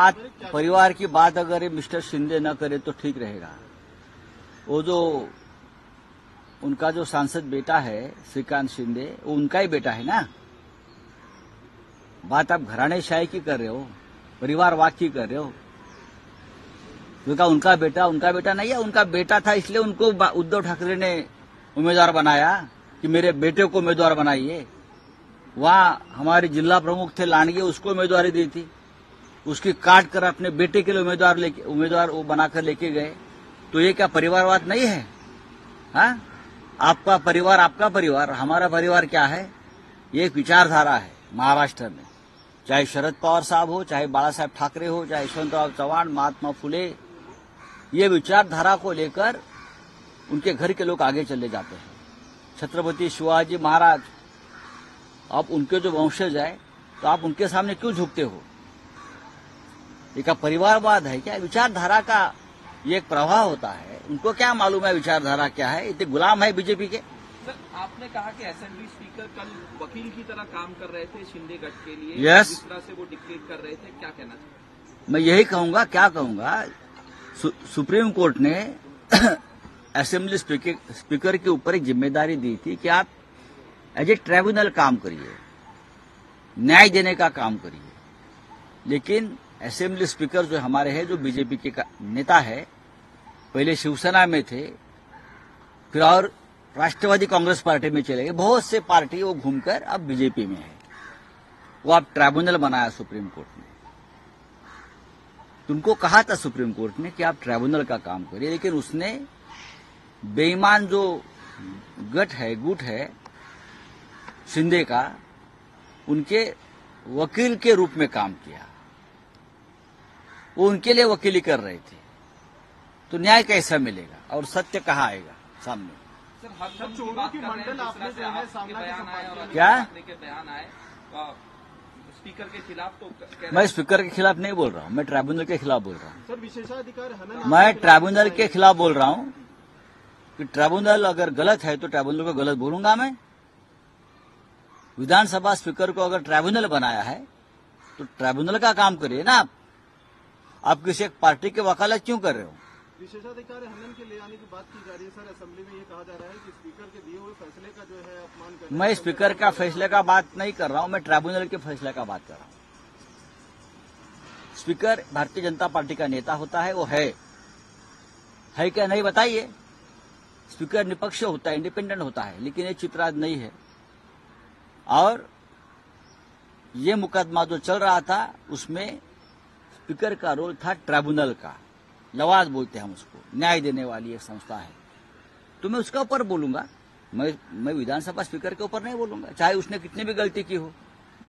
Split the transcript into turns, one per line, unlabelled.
बात परिवार की बात अगर मिस्टर शिंदे न करे तो ठीक रहेगा। वो जो उनका जो सांसद बेटा है, श्रीकांत शिंदे, वो उनका ही बेटा है ना? बात आप घराने शाही की कर रहे हो, परिवारवाद की कर रहे हो। क्योंकि उनका बेटा उनका बेटा नहीं है? उनका बेटा था इसलिए उनको उद्धव ठाकरे ने उम्मीदवार बनाया कि मेरे बेटे को उम्मीदवार बनाइए। वहाँ हमारे जिला प्रमुख थे लांडगे उसको उम्मीदवारी दी थी। उसकी काट कर अपने बेटे के लिए उम्मीदवार लेके, उम्मीदवार वो बनाकर लेके गए। तो ये क्या परिवारवाद नहीं है? हाँ? आपका परिवार आपका परिवार, हमारा परिवार क्या है? ये एक विचारधारा है महाराष्ट्र में। चाहे शरद पवार साहब हो, चाहे बाला साहेब ठाकरे हो, चाहे यशवंतराव चौहान, महात्मा फुले, ये विचारधारा को लेकर उनके घर के लोग आगे चले जाते हैं। छत्रपति शिवाजी महाराज, आप उनके जो वंशज है तो आप उनके सामने क्यों झुकते हो? ये क्या परिवारवाद है क्या? विचारधारा का ये एक प्रवाह होता है। उनको क्या मालूम है विचारधारा क्या है? इतने गुलाम है बीजेपी के।
सर आपने कहा कि असेंबली स्पीकर कल वकील की तरह काम कर रहे थे शिंदे गठ के लिए।
Yes.
जिस तरह से वो डिक्टेट कर रहे थे क्या कहना चाहिए
मैं यही कहूँगा क्या कहूँगा सु, सुप्रीम कोर्ट ने असेंबली स्पीकर, स्पीकर के ऊपर एक ज़िम्मेदारी दी थी कि आप एज ए ट्राइब्यूनल काम करिए। न्याय देने का काम करिए। लेकिन असेंबली स्पीकर जो हमारे हैं, जो बीजेपी के नेता है, पहले शिवसेना में थे, फिर और राष्ट्रवादी कांग्रेस पार्टी में चले गए। बहुत से पार्टी वो घूमकर अब बीजेपी में है। वो अब ट्राइब्यूनल बनाया सुप्रीम कोर्ट ने। तुमको कहा था सुप्रीम कोर्ट ने कि आप ट्राइब्यूनल का काम करिए, लेकिन उसने बेईमान जो गट है, गुट है, शिंदे का, उनके वकील के रूप में काम किया। वो उनके लिए वकीली कर रहे थे। तो न्याय कैसा मिलेगा? और सत्य कहाँ आएगा? सामने। क्या?
ठाकरे के बयान आए स्पीकर के खिलाफ तो
मैं स्पीकर के खिलाफ नहीं बोल रहा हूँ मैं ट्राइब्यूनल के खिलाफ बोल रहा हूँ।
सर विशेषाधिकार
मैं ट्राइब्यूनल के खिलाफ बोल रहा हूँ कि ट्राइब्यूनल अगर गलत है तो ट्राइब्यूनल को गलत बोलूँगा मैं। विधानसभा स्पीकर को अगर ट्राइब्यूनल बनाया है तो ट्राइब्यूनल का काम करिए ना आप। आप किसी एक पार्टी के वकालत क्यों कर रहे हो?
विशेषाधिकार हनन के ले आने की बात की जा रही है सर। असेंबली में ये कहा जा रहा है कि स्पीकर के दिए हुए फैसले का जो है अपमान कर
मैं स्पीकर का फैसले का बात नहीं कर रहा हूँ मैं ट्राइब्यूनल के फैसले का बात कर रहा हूँ। स्पीकर भारतीय जनता पार्टी का नेता होता है वो है। है क्या नहीं बताइए? स्पीकर निपक्ष होता है इंडिपेंडेंट होता है लेकिन ये चित्र आज नहीं है। और ये मुकदमा जो चल रहा था उसमें स्पीकर का रोल था ट्राइब्यूनल का। लवाज बोलते हैं हम उसको। न्याय देने वाली एक संस्था है। तो मैं उसके ऊपर बोलूँगा। मैं मैं विधानसभा स्पीकर के ऊपर नहीं बोलूँगा। चाहे उसने कितनी भी गलती की हो।